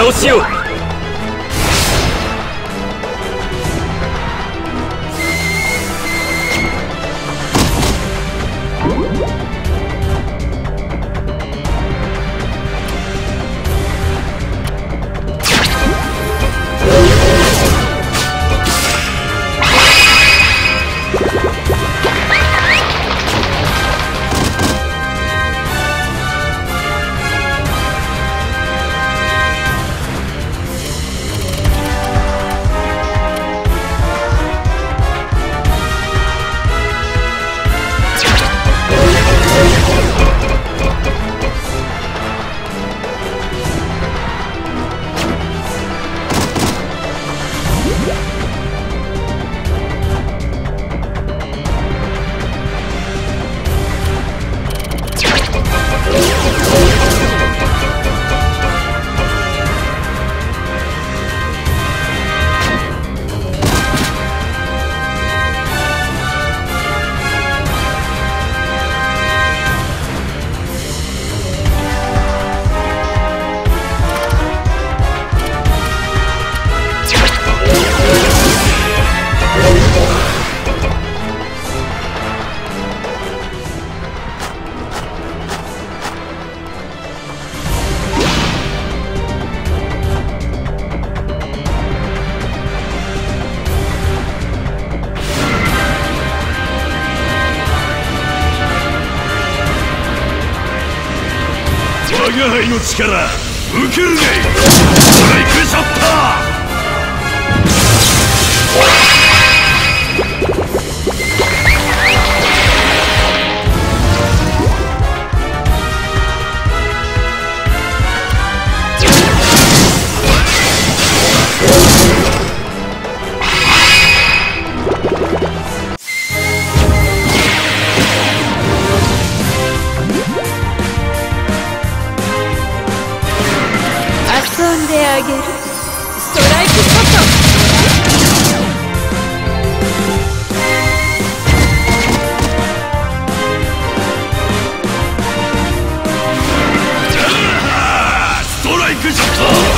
倒しよう。我が輩の力受けるがい。ストライクショット。遊げる。ストライクショット。ストラ